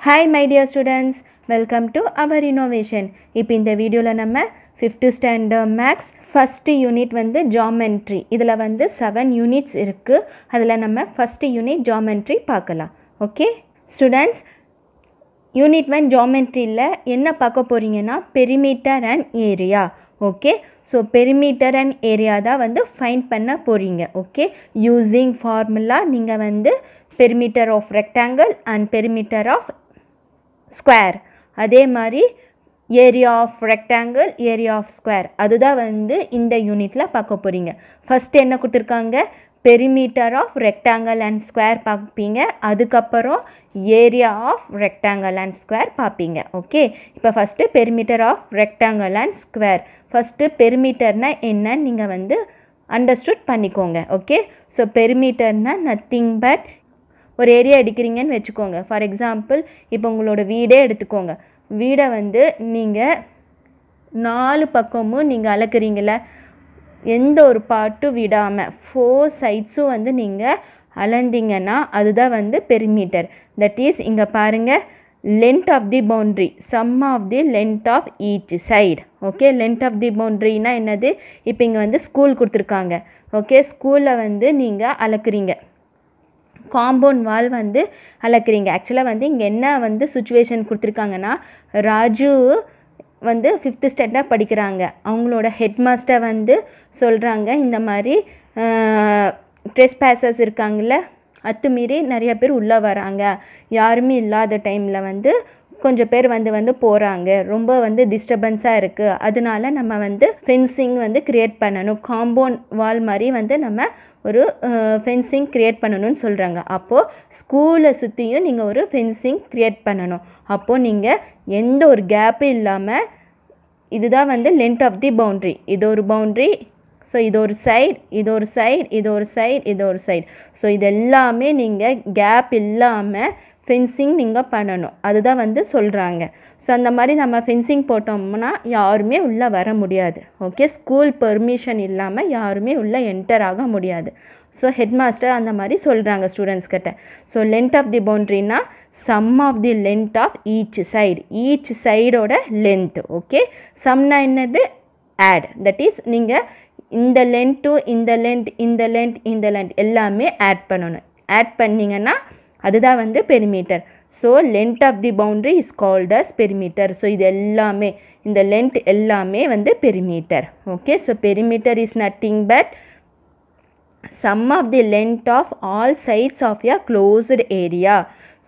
Hi my dear students welcome to our innovation இப்போ இந்த வீடியோவில் நம்ம fifth standard maths first unit வந்து ஜாமெண்ட்ரி இதில் வந்து செவன் யூனிட்ஸ் இருக்குது அதில் நம்ம ஃபஸ்ட்டு யூனிட் ஜாமெண்ட்ரி பார்க்கலாம். ஓகே ஸ்டூடெண்ட்ஸ் யூனிட் ஒன் ஜாமெண்ட்ரியில் என்ன பார்க்க போகிறீங்கன்னா perimeter and area okay so perimeter and area தான் வந்து ஃபைன் பண்ண போகிறீங்க ஓகே யூஸிங் ஃபார்முலா நீங்கள் வந்து perimeter of rectangle and perimeter of square அதே மாதிரி area of rectangle area of square அதுதான் வந்து இந்த யூனிட்டில் பார்க்க போகிறீங்க ஃபஸ்ட்டு என்ன கொடுத்துருக்காங்க? Perimeter of rectangle and square பார்ப்பீங்க. அதுக்கப்புறம் area of rectangle and square பார்ப்பீங்க. ஓகே இப்போ first perimeter of rectangle and square first பெரிமீட்டர்னால் என்னன்னு நீங்கள் வந்து அண்டர்ஸ்டுட் பண்ணிக்கோங்க. ஓகே ஸோ பெரிமீட்டர்னால் நத்திங் பட் ஒரு ஏரியா எடுக்கிறீங்கன்னு வச்சுக்கோங்க. ஃபார் எக்ஸாம்பிள் இப்போ உங்களோட வீடே எடுத்துக்கோங்க. வீடை வந்து நீங்கள் நாலு பக்கமும் நீங்கள் அளக்குறீங்கள எந்த ஒரு பாட்டும் விடாமல் ஃபோர் சைட்ஸும் வந்து நீங்கள் அளந்தீங்கன்னா அதுதான் வந்து பெரிமீட்டர் தட் இஸ் இங்கே பாருங்கள் length of the boundary sum of the length of each side okay length of the பவுண்ட்ரினா என்னது? இப்போ இங்கே வந்து ஸ்கூல் கொடுத்துருக்காங்க. ஓகே ஸ்கூலில் வந்து நீங்கள் அளக்குறீங்க காம்பவுண்ட் வால் வந்து அளக்குறீங்க. ஆக்சுவலாக வந்து இங்கே என்ன வந்து சுச்சுவேஷன் கொடுத்துருக்காங்கன்னா ராஜு வந்து ஃபிஃப்த்து ஸ்டாண்டர்ட் படிக்கிறாங்க. அவங்களோட ஹெட் மாஸ்டர் வந்து சொல்கிறாங்க இந்த மாதிரி ட்ரெஸ் பேசஸ் இருக்காங்கல்ல அத்துமீறி நிறைய பேர் உள்ளே வராங்க. யாருமே இல்லாத டைமில் வந்து கொஞ்சம் பேர் வந்து வந்து போகிறாங்க ரொம்ப வந்து டிஸ்டர்பன்ஸாக இருக்குது அதனால நம்ம வந்து ஃபென்சிங் வந்து க்ரியேட் பண்ணணும். காம்பவுண்ட் வால் மாதிரி வந்து நம்ம ஒரு ஃபென்சிங் க்ரியேட் பண்ணணும்னு சொல்கிறாங்க அப்போது ஸ்கூலை சுற்றியும் நீங்கள் ஒரு ஃபென்சிங் க்ரியேட் பண்ணணும். அப்போது நீங்கள் எந்த ஒரு கேப்பும் இல்லாமல் இதுதான் வந்து லென்த் ஆஃப் தி பவுண்ட்ரி இது ஒரு பவுண்ட்ரி ஸோ இது ஒரு சைடு இது ஒரு சைடு இது ஒரு சைடு இது ஒரு சைடு ஸோ இது எல்லாமே நீங்கள் கேப் இல்லாமல் ஃபென்சிங் நீங்கள் பண்ணணும். அதுதான் வந்து சொல்கிறாங்க ஸோ அந்த மாதிரி நம்ம ஃபென்சிங் போட்டோம்னா யாருமே உள்ளே வர முடியாது. ஓகே ஸ்கூல் பெர்மிஷன் இல்லாமல் யாருமே உள்ளே என்டர் ஆக முடியாது. ஸோ ஹெட் மாஸ்டர் அந்த மாதிரி சொல்கிறாங்க ஸ்டூடெண்ட்ஸ் கிட்ட. So length of the பவுண்ட்ரினா sum of the length of each side each சைடோட லென்த் ஓகே சம்னா என்னது? ஆட் தட் இஸ் நீங்கள் இந்த லென்த் டு இந்த லென்த் இந்த லென்த் இந்த லென்த் எல்லாமே ஆட் பண்ணணும். ஆட் பண்ணிங்கன்னா அதுதான் வந்து perimeter so length of the boundary is called as perimeter so இது எல்லாமே இந்த லென்த் எல்லாமே வந்து perimeter okay so perimeter is nothing but sum of the length of all sides of a closed area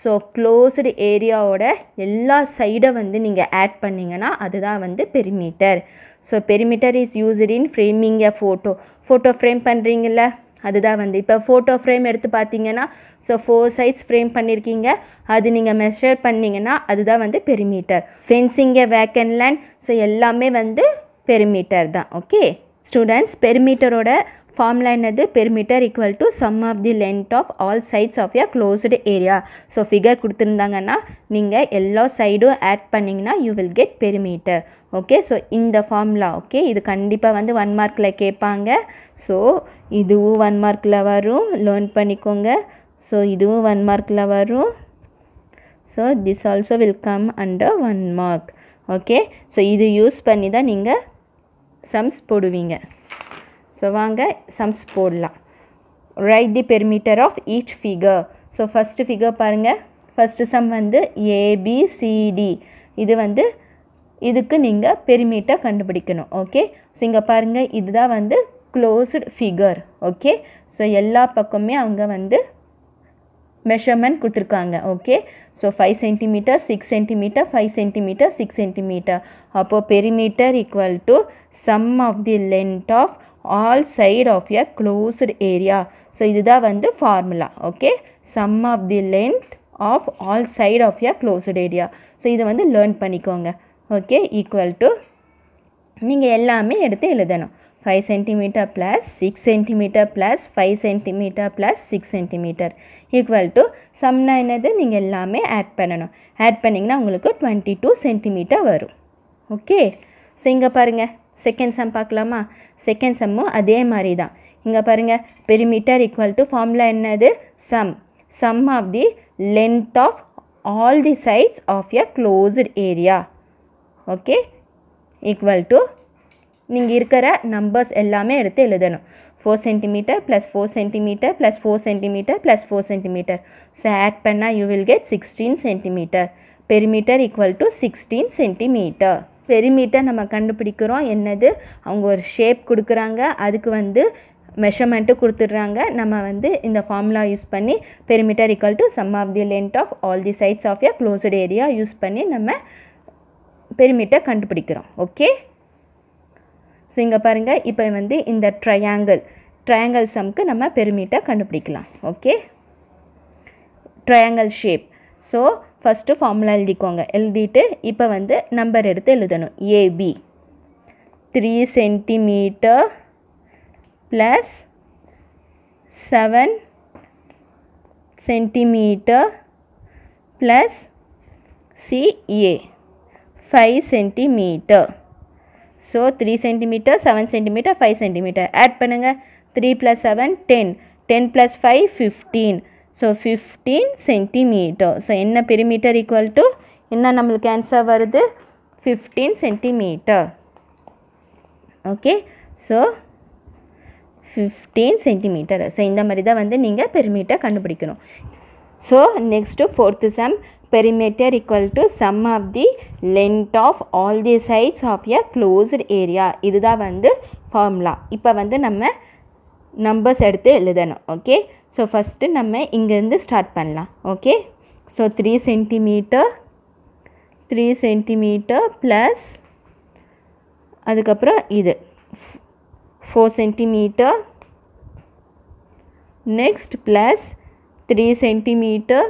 so closed ஏரியாவோட எல்லா சைடை வந்து நீங்கள் add பண்ணிங்கன்னா அதுதான் வந்து perimeter so perimeter is used in framing a photo photo frame பண்ணுறீங்கள அதுதான் வந்து. இப்போ ஃபோட்டோ ஃப்ரேம் எடுத்து பார்த்தீங்கன்னா ஸோ ஃபோர் சைட்ஸ் ஃப்ரேம் பண்ணியிருக்கீங்க அது நீங்கள் மெஷர் பண்ணிங்கன்னா அதுதான் வந்து பெரிமீட்டர் ஃபென்சிங்க வேக்கன் லேண்ட் ஸோ எல்லாமே வந்து பெரிமீட்டர் தான். ஓகே ஸ்டூடெண்ட்ஸ் பெரிமீட்டரோட ஃபார்முலா என்னது perimeter equal to sum of the length of all sides of a closed area so figure கொடுத்துருந்தாங்கன்னா நீங்கள் எல்லா சைடும் ஆட் பண்ணிங்கன்னா you will get perimeter okay so இந்த ஃபார்முலா ஓகே இது கண்டிப்பாக வந்து ஒன் மார்க்கில் கேட்பாங்க. ஸோ இதுவும் ஒன் மார்க்கில் வரும். லேர்ன் பண்ணிக்கோங்க. ஸோ இதுவும் ஒன் மார்க்கில் வரும். So this also will come under one mark okay so இது யூஸ் பண்ணி தான் நீங்கள் சம்ஸ் போடுவீங்க. ஸோ வாங்க சம்ஸ் போடலாம். Right the perimeter of each figure so first figure பாருங்கள் ஃபஸ்ட்டு சம் வந்து ஏபிசிடி இது வந்து இதுக்கு நீங்கள் பெரிமீட்டர் கண்டுபிடிக்கணும் ஓகே ஸோ இங்கே பாருங்கள் இதுதான் வந்து க்ளோஸ்டு ஃபிகர் ஓகே ஸோ எல்லா பக்கமே அவங்க வந்து மெஷர்மெண்ட் கொடுத்துருக்காங்க okay so five centimeter six centimeter five centimeter six centimeter அப்போது perimeter equal to sum of the length of all side of a closed area so இதுதான் வந்து formula okay sum of the length of all side of a closed area so இதை வந்து learn பண்ணிக்கோங்க okay equal to நீங்கள் எல்லாமே எடுத்து எழுதணும். Five centimetre plus six centimetre plus five centimetre plus six centimetre equal to சம்னா என்னது? நீங்கள் எல்லாமே ஆட் பண்ணணும். ஆட் பண்ணிங்கன்னா உங்களுக்கு டுவெண்ட்டி டூ சென்டிமீட்டர் வரும் ஓகே ஸோ இங்கே பாருங்கள் செகண்ட் சம் பார்க்கலாமா? செகண்ட் சம்மும் அதே மாதிரி தான் இங்கே பாருங்கள் பெரிமீட்டர் ஈக்குவல் டு ஃபார்முலா என்னது? Sum sum of the length of all the sides of a closed area okay equal to நீங்கள் இருக்கிற நம்பர்ஸ் எல்லாமே எடுத்து எழுதணும். Four centimetre plus four centimetre plus four centimetre plus four centimetre so add பண்ணால் you will get sixteen centimetre perimeter equal to sixteen centimetre perimeter நம்ம கண்டுபிடிக்கிறோம். என்னது? அவங்க ஒரு ஷேப் கொடுக்குறாங்க. அதுக்கு வந்து மெஷர்மெண்ட்டு கொடுத்துட்றாங்க. நம்ம வந்து இந்த ஃபார்முலா யூஸ் பண்ணி perimeter equal to sum of the length of all the sides of a closed area use பண்ணி நம்ம பெரிமீட்டர் கண்டுபிடிக்கிறோம். ஓகே ஸோ இங்கே பாருங்கள் இப்போ வந்து இந்த ட்ரையாங்கிள் ட்ரையாங்கிள் சம்க்கு நம்ம பெருமீட்டை கண்டுபிடிக்கலாம். Okay triangle shape so first formula எழுதிக்கோங்க. எழுதிட்டு இப்போ வந்து நம்பர் எடுத்து எழுதணும். AB three centimeter plus seven centimeter plus CA five centimeter so three centimeter seven centimeter five centimeter add பண்ணுங்கள் three plus seven ten ten plus five fifteen so fifteen centimeter so என்ன perimeter equal to என்ன நம்மளுக்கு answer வருது? Fifteen centimeter okay so fifteen centimeter so இந்த மாதிரி தான் வந்து நீங்கள் பெரிமீட்டர் கண்டுபிடிக்கணும். So next fourth sum perimeter equal to sum of the length of all the sides of a closed area இதுதான் வந்து ஃபார்முலா இப்போ வந்து நம்ம நம்பர்ஸ் எடுத்து எழுதணும். ஓகே ஸோ ஃபஸ்ட்டு நம்ம இங்கேருந்து ஸ்டார்ட் பண்ணலாம். Okay so three centimeter three centimeter plus அதுக்கப்புறம் இது. Four centimeter next plus three centimeter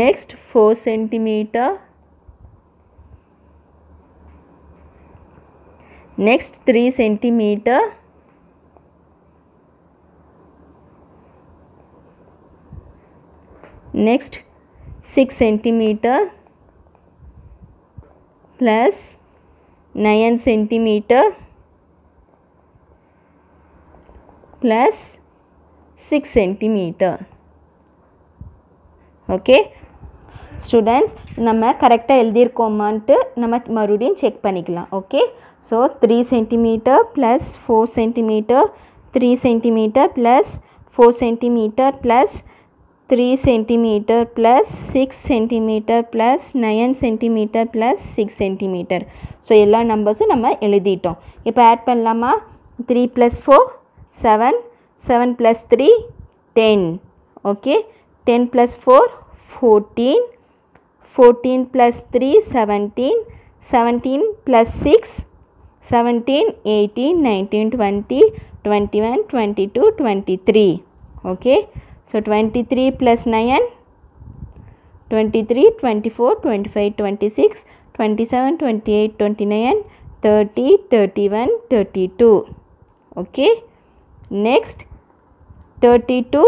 next four centimeter next three centimeter next 6 centimeter plus 9 centimeter plus 6 centimeter. Okay students நம்ம கரெக்டாக எழுதியிருக்கோமான்ட்டு நம்ம மறுபடியும் செக் பண்ணிக்கலாம். Okay so three centimeter plus four centimeter three centimeter plus four centimeter plus three centimeter plus six centimeter plus nine centimeter plus six centimeter so எல்லா நம்பர்ஸும் நம்ம எழுதிட்டோம். இப்போ ஆட் பண்ணலாமா? Three plus four seven seven plus three ten okay 10 plus 4 14 14 plus 3 17 17 plus 6 17 18 19 20 21 22 23 okay? so 23 plus 9 23 24 25 26 27 28 29 30 31 32 okay next 32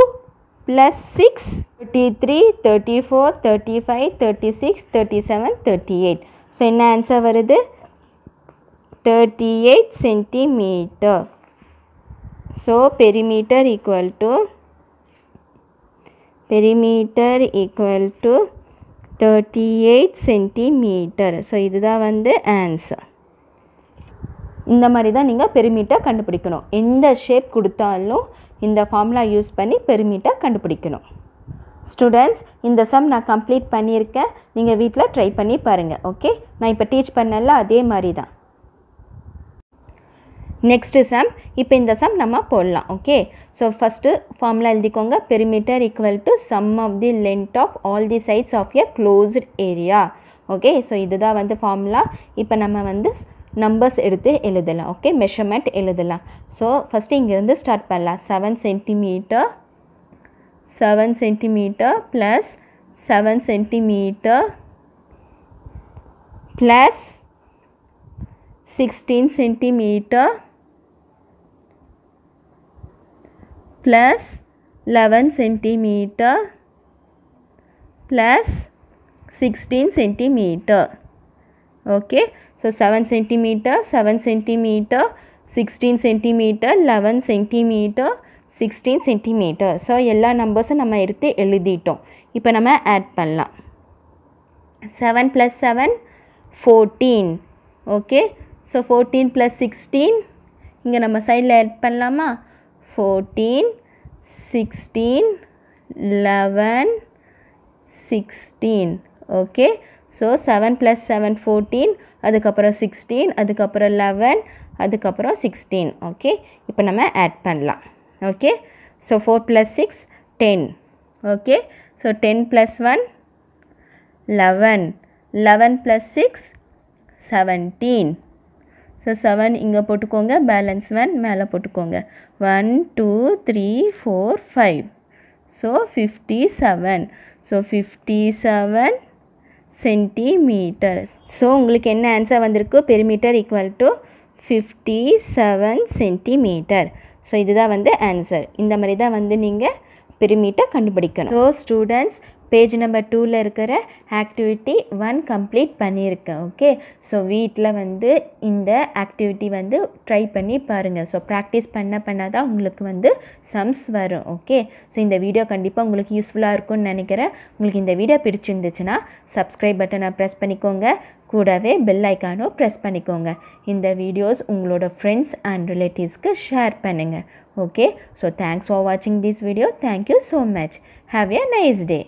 plus 6 33 34 35 36 37 38 so என்ன answer வருது thirty eight centimetre so perimeter equal to perimeter equal to thirty eight centimeter so இதுதான் வந்து answer இந்த மாதிரி தான் நீங்கள் perimeter கண்டுபிடிக்கணும். எந்த ஷேப் கொடுத்தாலும் இந்த ஃபார்முலா யூஸ் பண்ணி பெருமீட்டர் கண்டுபிடிக்கணும். ஸ்டூடெண்ட்ஸ் இந்த சம் நான் கம்ப்ளீட் பண்ணியிருக்கேன். நீங்கள் வீட்டில் ட்ரை பண்ணி பாருங்கள் ஓகே நான் இப்போ டீச் பண்ணல அதே மாதிரி தான் நெக்ஸ்ட்டு சம் இப்போ இந்த சம் நம்ம போடலாம் ஓகே ஸோ ஃபஸ்ட்டு ஃபார்முலா எழுதிக்கோங்க. Perimeter equal to sum of the length of all the sides of a closed area okay so இதுதான் வந்து ஃபார்முலா இப்போ நம்ம வந்து நம்பர்ஸ் எடுத்து எழுதலாம் ஓகே மெஷர்மெண்ட் எழுதலாம். ஸோ ஃபஸ்ட்டு இங்கேருந்து ஸ்டார்ட் பண்ணலாம். Seven centimeter seven centimeter plus seven centimeter plus sixteen centimeter plus 11 centimeter plus 16 centimeter. Okay so 7 centimeter 7 centimeter 16 centimeter 11 centimeter sixteen centimeter so எல்லா நம்பர்ஸும் நம்ம எடுத்து எழுதிட்டோம். இப்போ நம்ம ஆட் பண்ணலாம். Seven plus seven fourteen okay so fourteen plus sixteen இங்கே நம்ம சைடில் ஆட் பண்ணலாமா? Fourteen sixteen eleven sixteen okay so seven plus seven fourteen அதுக்கப்புறம் சிக்ஸ்டீன் அதுக்கப்புறம் லெவன் அதுக்கப்புறம் சிக்ஸ்டீன் ஓகே இப்போ நம்ம ஆட் பண்ணலாம். Okay so four plus six ten okay so ten plus one eleven eleven plus six seventeen so seven இங்கே போட்டுக்கோங்க. Balance one மேலே போட்டுக்கோங்க. One two three four five so fifty seven so fifty seven centimeter so உங்களுக்கு என்ன answer வந்திருக்கு? Perimeter equal to fifty seven centimeter so இதுதான் வந்து answer இந்த மாதிரி தான் வந்து நீங்கள் பெருமீட்டை கண்டுபிடிக்கணும். ஸோ ஸ்டூடெண்ட்ஸ் பேஜ் நம்பர் டூவில் இருக்கிற ஆக்டிவிட்டி ஒன் கம்ப்ளீட் பண்ணியிருக்கேன் ஓகே ஸோ வீட்டில் வந்து இந்த ஆக்டிவிட்டி வந்து ட்ரை பண்ணி பாருங்கள் ஸோ ப்ராக்டிஸ் பண்ண பண்ண தான் உங்களுக்கு வந்து சம்ஸ் வரும் ஓகே ஸோ இந்த வீடியோ கண்டிப்பாக உங்களுக்கு யூஸ்ஃபுல்லாக இருக்கும்னு நினைக்கிறேன். உங்களுக்கு இந்த வீடியோ பிடிச்சிருந்துச்சுன்னா சப்ஸ்கிரைப் பட்டனை ப்ரெஸ் பண்ணிக்கோங்க. கூடவே பெல் ஐக்கானும் ப்ரெஸ் பண்ணிக்கோங்க. இந்த வீடியோஸ் உங்களோட ஃப்ரெண்ட்ஸ் அண்ட் ரிலேட்டிவ்ஸ்க்கு ஷேர் பண்ணுங்கள் ஓகே ஸோ தேங்க்ஸ் ஃபார் வாட்சிங் this video thank you so much have a nice day